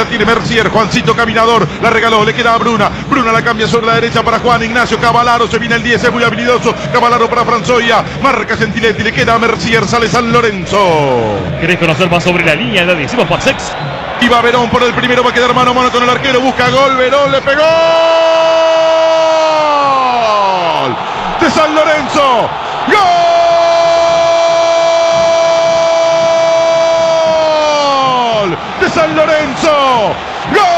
La tiene Mercier. Juancito Caminador. La regaló. Le queda a Bruna. Bruna la cambia sobre la derecha para Juan Ignacio Cavalaro. Se viene el 10. Es muy habilidoso. Cavalaro para Franzoya. Marca Gentiletti. Le queda a Mercier. Sale San Lorenzo. ¿Querés conocer más sobre la línea de adhesivos Pasex? Y va Verón por el primero. Va a quedar mano a mano con el arquero. Busca gol. Verón le pegó. De San Lorenzo. ¡Gol! De San Lorenzo. ¡Gol!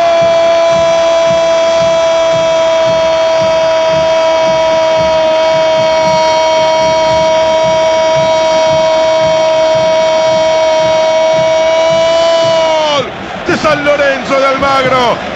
De San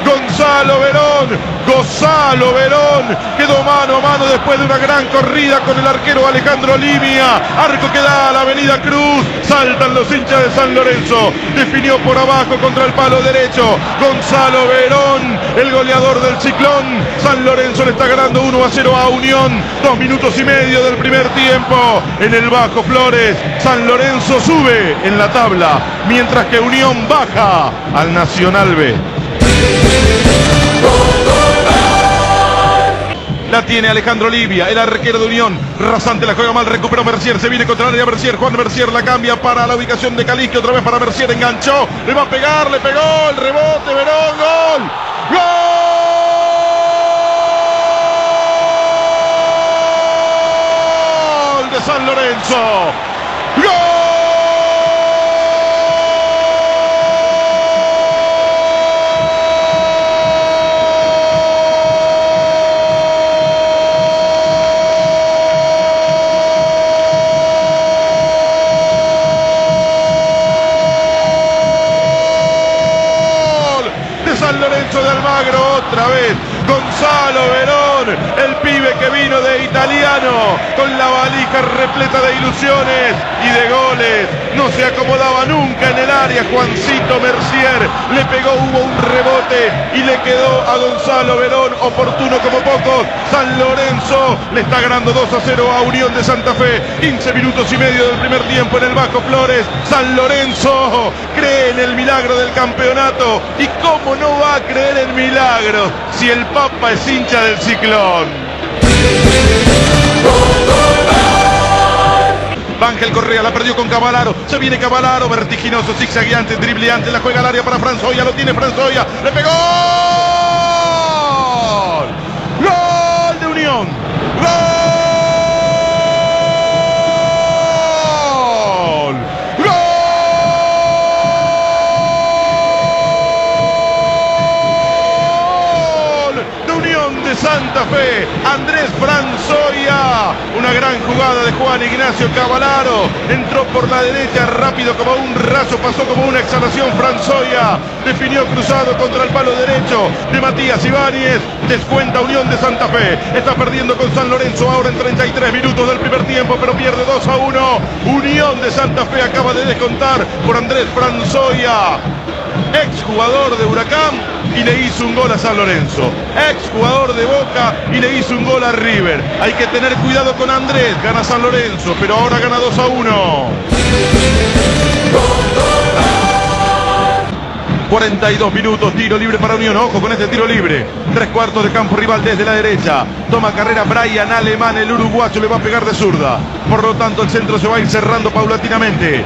Gonzalo Verón. Gonzalo Verón quedó mano a mano después de una gran corrida con el arquero Alejandro Limia. Arco que da a la Avenida Cruz. Saltan los hinchas de San Lorenzo. Definió por abajo contra el palo derecho. Gonzalo Verón, el goleador del ciclón. San Lorenzo le está ganando 1 a 0 a Unión. Dos minutos y medio del primer tiempo. En el Bajo Flores. San Lorenzo sube en la tabla. Mientras que Unión baja al Nacional B. La tiene Alejandro Livia, el arquero de Unión. Rasante la juega mal, recuperó Mercier. Se viene contra el área Mercier. Juan Mercier la cambia para la ubicación de Calisque. Otra vez para Mercier. Enganchó. Le va a pegar, le pegó. El rebote, Verón. Gol. Gol de San Lorenzo. Gol de San Lorenzo de Almagro otra vez. Gonzalo El pibe que vino de italiano, con la valija repleta de ilusiones y de goles. No se acomodaba nunca en el área. Juancito Mercier le pegó, hubo un rebote y le quedó a Gonzalo Verón, oportuno como pocos. San Lorenzo le está ganando 2 a 0 a Unión de Santa Fe. 15 minutos y medio del primer tiempo en el Bajo Flores. San Lorenzo cree en el milagro del campeonato. ¿Y cómo no va a creer en milagros si el Papa es hincha del Ángel Correa la perdió con Cavalaro. Se viene Cavalaro, vertiginoso, zigzagueante, dribleante. La juega al área para Franzoya. Lo tiene Franzoya. Le pegó. Gol de Unión. Andrés Franzoya. Una gran jugada de Juan Ignacio Cavalaro. Entró por la derecha rápido como un raso. Pasó como una exhalación Franzoya. Definió cruzado contra el palo derecho de Matías Ibáñez. Descuenta Unión de Santa Fe. Está perdiendo con San Lorenzo ahora en 33 minutos del primer tiempo, pero pierde 2 a 1. Unión de Santa Fe acaba de descontar por Andrés Franzoya ex jugador de Huracán y le hizo un gol a San Lorenzo. Ex jugador de Boca y le hizo un gol a River. Hay que tener cuidado con Andrés, gana San Lorenzo, pero ahora gana 2 a 1. 42 minutos, tiro libre para Unión. Ojo con este tiro libre. Tres cuartos de campo rival desde la derecha. Toma carrera Brian Alemán, el uruguayo le va a pegar de zurda. Por lo tanto, el centro se va a ir cerrando paulatinamente.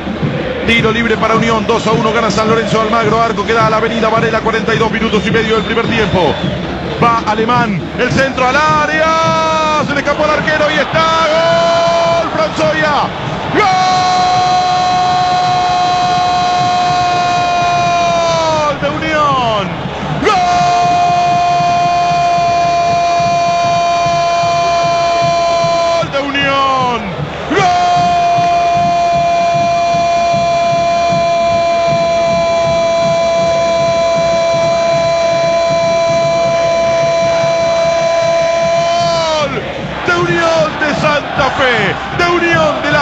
Tiro libre para Unión, 2 a 1 gana San Lorenzo Almagro, arco que da a la avenida Varela, 42 minutos y medio del primer tiempo. Va Alemán, el centro al área, se le escapó al arquero y está gol, Franzoya, gol de Unión, gol de Unión,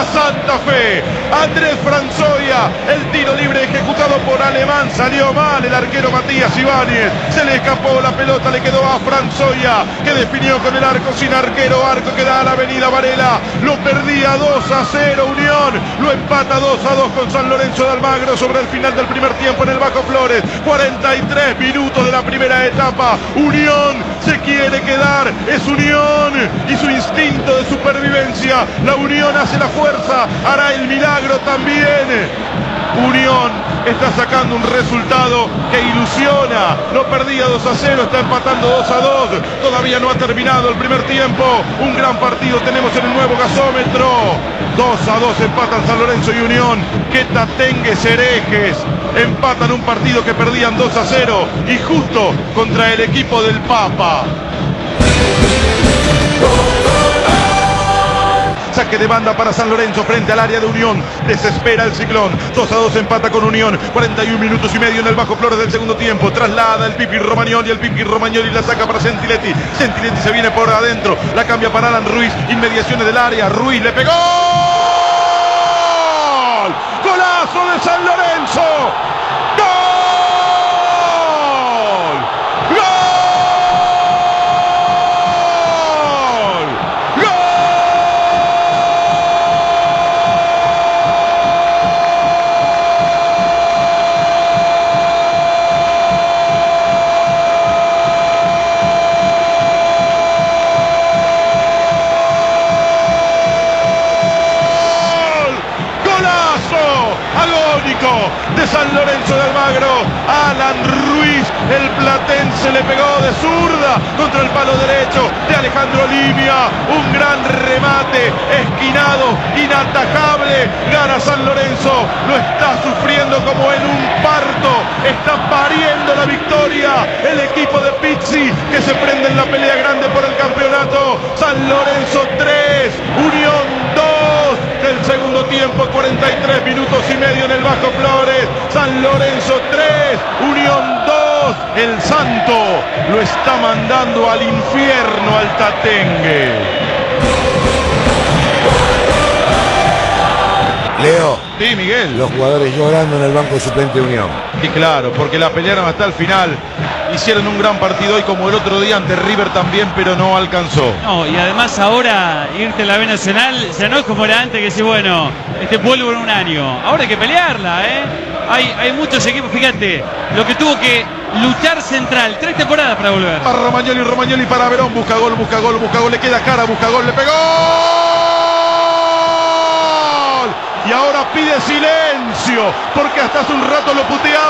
Santa Fe. Andrés Franzoya, el tiro libre ejecutado por Alemán, salió mal el arquero Matías Ibáñez. Se le escapó la pelota, le quedó a Franzoya, que definió con el arco sin arquero, arco que da a la avenida Varela. Lo perdía 2 a 0 Unión, lo empata 2 a 2 con San Lorenzo de Almagro sobre el final del primer tiempo en el Bajo Flores. 43 minutos de la primera etapa. Unión se quiere quedar, es Unión y su instinto de supervivencia. La Unión hace la fuerza, hará el milagro también. Unión está sacando un resultado que ilusiona. No perdía 2 a 0, está empatando 2 a 2. Todavía no ha terminado el primer tiempo. Un gran partido tenemos en el nuevo gasómetro. 2 a 2 empatan San Lorenzo y Unión. Que tatengues herejes. Empatan un partido que perdían 2 a 0 y justo contra el equipo del Papa. Saque de banda para San Lorenzo frente al área de Unión. Desespera el ciclón. 2 a 2 empata con Unión. 41 minutos y medio en el bajo Flores del segundo tiempo. Traslada el Pipi Romagnoli. El Pipi Romagnoli la saca para Centiletti. Centiletti se viene por adentro. La cambia para Alan Ruiz. Inmediaciones del área. Ruiz le pegó. ¡Golazo de San Lorenzo! De San Lorenzo de Almagro. Alan Ruiz, el platense, le pegó de zurda contra el palo derecho de Alejandro Limia. Un gran remate, esquinado, inatajable. Gana San Lorenzo, lo está sufriendo como en un parto. Está pariendo la victoria. El equipo de Pizzi que se prende en la pelea grande por el campeonato. San Lorenzo 3, Unión 2 del segundo tiempo, 43 minutos y medio en el Bajo Flores. San Lorenzo 3, Unión 2. El Santo lo está mandando al infierno al Tatengue. Leo. Sí, Miguel. Los jugadores llorando en el banco suplente de Unión. Y claro, porque la pelearon hasta el final. Hicieron un gran partido hoy como el otro día ante River también, pero no alcanzó. No, y además ahora irte a la B Nacional ya no es como era antes que si bueno, este vuelvo en un año. Ahora hay que pelearla, ¿eh? Hay, hay muchos equipos, fíjate, lo que tuvo que luchar central, tres temporadas para volver. Para Romagnoli, Romagnoli para Verón, busca gol, busca gol, busca gol, le queda cara, busca gol, le pegó y ahora pide silencio porque hasta hace un rato lo puteaban.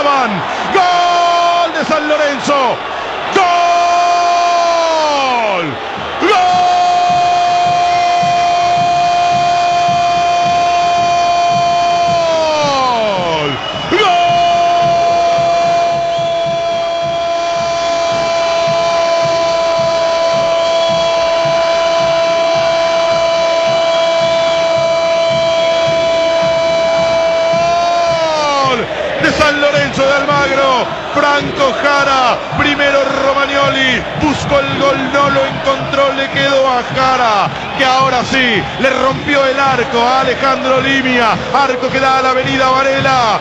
Lorenzo de. Franco Jara, primero Romagnoli, buscó el gol, no lo encontró, le quedó a Jara, que ahora sí le rompió el arco a Alejandro Limia, arco que da a la avenida Varela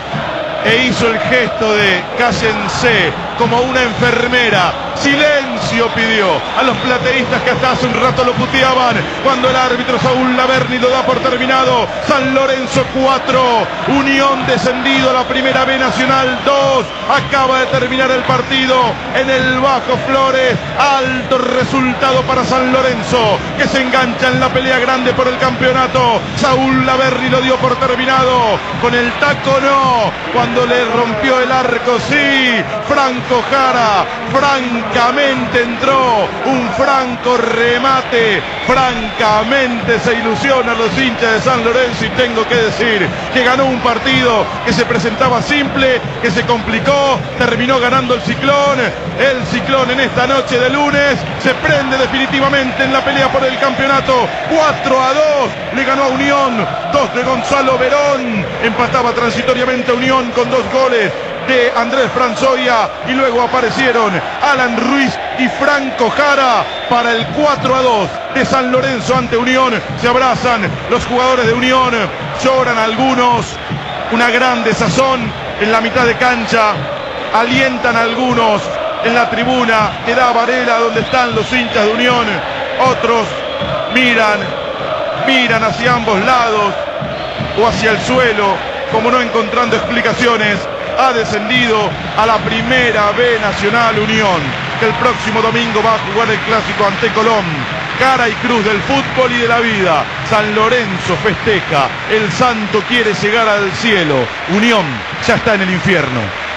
e hizo el gesto de cállense como una enfermera. Silencio pidió a los plateístas que hasta hace un rato lo puteaban cuando el árbitro Saúl Laverni lo da por terminado. San Lorenzo 4, Unión descendido a la primera B Nacional 2. Acaba de terminar el partido en el Bajo Flores. Alto resultado para San Lorenzo que se engancha en la pelea grande por el campeonato. Saúl Laverni lo dio por terminado. Con el taco no. Cuando le rompió el arco, sí. Franco Jara, francamente entró. Un franco remate. Francamente se ilusiona a los hinchas de San Lorenzo. Y tengo que decir que ganó un partido que se presentaba simple, que se complicó. Terminó ganando el ciclón. El ciclón en esta noche de lunes se prende definitivamente en la pelea por el campeonato. 4 a 2 le ganó a Unión. 2 de Gonzalo Verón. Empataba transitoriamente a Unión con dos goles de Andrés Franzoya y luego aparecieron Alan Ruiz y Franco Jara para el 4 a 2 de San Lorenzo ante Unión. Se abrazan los jugadores de Unión, lloran algunos, una gran desazón en la mitad de cancha, alientan algunos en la tribuna que da Varela donde están los hinchas de Unión, otros miran, miran hacia ambos lados o hacia el suelo, como no encontrando explicaciones, ha descendido a la primera B Nacional Unión, que el próximo domingo va a jugar el clásico ante Colón. Cara y cruz del fútbol y de la vida. San Lorenzo festeja. El santo quiere llegar al cielo. Unión ya está en el infierno.